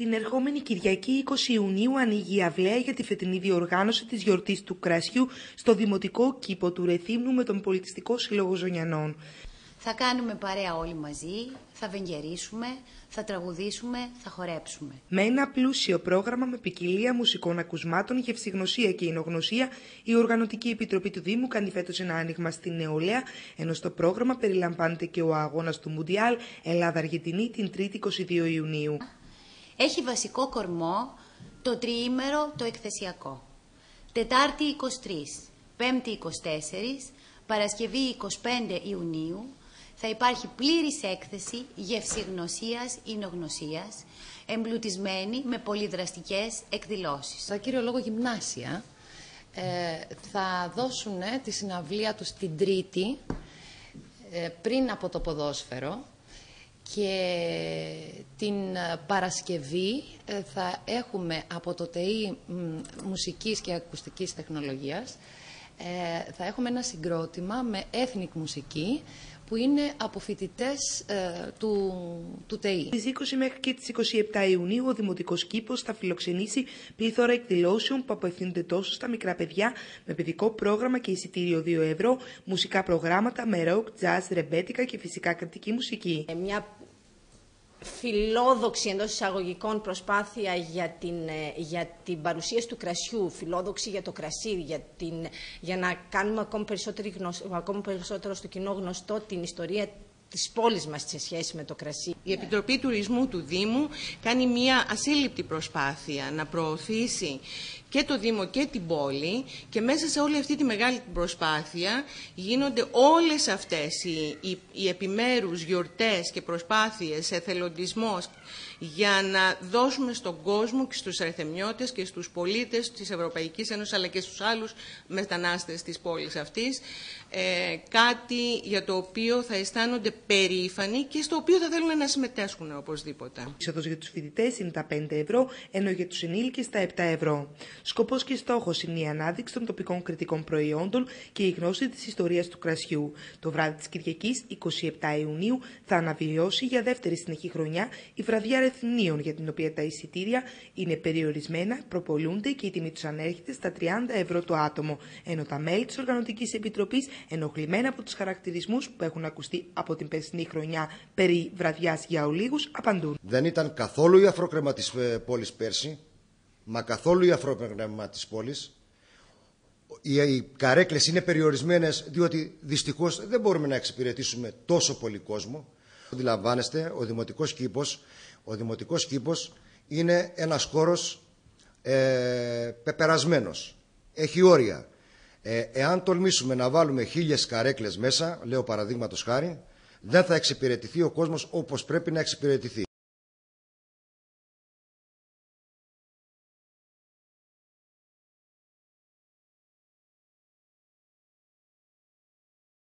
Την ερχόμενη Κυριακή 20 Ιουνίου ανοίγει η αυλαία για τη φετινή διοργάνωση της γιορτής του κρασιού στο Δημοτικό Κήπο του Ρεθύμνου με τον Πολιτιστικό Σύλλογο Ζωνιανών. Θα κάνουμε παρέα όλοι μαζί, θα βεγγερίσουμε, θα τραγουδήσουμε, θα χορέψουμε. Με ένα πλούσιο πρόγραμμα με ποικιλία μουσικών ακουσμάτων, γευσηγνωσία και εινογνωσία, η Οργανωτική Επιτροπή του Δήμου κάνει φέτος ένα άνοιγμα στην νεολαία, ενώ στο πρόγραμμα περιλαμβάνεται και ο αγώνας του Μουντιάλ Ελλάδα-Αργεντινή την 3η 22 Ιουνίου. Έχει βασικό κορμό το τριήμερο το εκθεσιακό. Τετάρτη 23, Πέμπτη 24, Παρασκευή 25 Ιουνίου θα υπάρχει πλήρης έκθεση γευσηγνωσίας, εινογνωσίας, εμπλουτισμένη με πολυδραστικές εκδηλώσεις. Στα κύριο λόγο γυμνάσια ε, θα δώσουν τη συναυλία τους την Τρίτη ε, πριν από το ποδόσφαιρο και την Παρασκευή ε, θα έχουμε από το ΤΕΗ Μουσικής και Ακουστικής Τεχνολογίας ε, θα έχουμε ένα συγκρότημα με ethnic μουσική που είναι από φοιτητές ε, του, του ΤΕΗ. Στις 20 μέχρι και τις 27 Ιουνίου ο Δημοτικός Κήπος θα φιλοξενήσει πληθώρα εκδηλώσεων που απευθύνονται τόσο στα μικρά παιδιά με παιδικό πρόγραμμα και εισιτήριο 2 ευρώ, μουσικά προγράμματα με ροκ, jazz, ρεμπέτικα και φυσικά κρατική μουσική. Ε, μια φιλόδοξη εντός εισαγωγικών προσπάθεια για την, ε, για την παρουσίαση του κρασιού, φιλόδοξη για το κρασί, για, την, για να κάνουμε ακόμη, ακόμη περισσότερο στο κοινό γνωστό την ιστορία της πόλης μας σε σχέση με το κρασί. Η Επιτροπή Τουρισμού του Δήμου κάνει μια ασύλληπτη προσπάθεια να προωθήσει και το Δήμο και την πόλη και μέσα σε όλη αυτή τη μεγάλη προσπάθεια γίνονται όλες αυτές οι, οι, οι επιμέρους γιορτές και προσπάθειες, εθελοντισμός για να δώσουμε στον κόσμο και στους αριθεμιώτες και στους πολίτες της Ευρωπαϊκής Ένωσης αλλά και στους άλλους μετανάστες της πόλης αυτής ε, κάτι για το οποίο θα αισθάνονται περήφανοι και στο οποίο θα θέλουν να συμμετέσχουν οπωσδήποτε. Η είσοδος για τους φοιτητές είναι τα 5 ευρώ, ενώ για τους ενήλικες τα 7 ευρώ. Σκοπός και στόχος είναι η ανάδειξη των τοπικών κριτικών προϊόντων και η γνώση της ιστορίας του κρασιού. Το βράδυ της Κυριακής, 27 Ιουνίου, θα αναβιώσει για δεύτερη συνεχή χρονιά η βραδιά Ρεθνίων, για την οποία τα εισιτήρια είναι περιορισμένα, προπολούνται και η τιμή τους ανέρχεται στα 30 ευρώ το άτομο, ενώ τα μέλη της Οργανωτικής Επιτροπής ενοχλημένα από τους χαρακτηρισμούς που έχουν ακουστεί από την περσινή χρονιά περί βραδιάς για ολίγους, απαντούν. Δεν ήταν καθόλου η αφροκρέμα της ε, πόλης πέρσι, μα καθόλου η αφροκρέμα της πόλης. Οι καρέκλες είναι περιορισμένες διότι δυστυχώς δεν μπορούμε να εξυπηρετήσουμε τόσο πολύ κόσμο. Αντιλαμβάνεστε, ο δημοτικός κήπος, ο δημοτικός κήπος είναι ένας χώρος ε, πεπερασμένος. Έχει όρια. Ε, εάν τολμήσουμε να βάλουμε χίλιες καρέκλες μέσα, λέω παραδείγματος χάρη, δεν θα εξυπηρετηθεί ο κόσμος όπως πρέπει να εξυπηρετηθεί.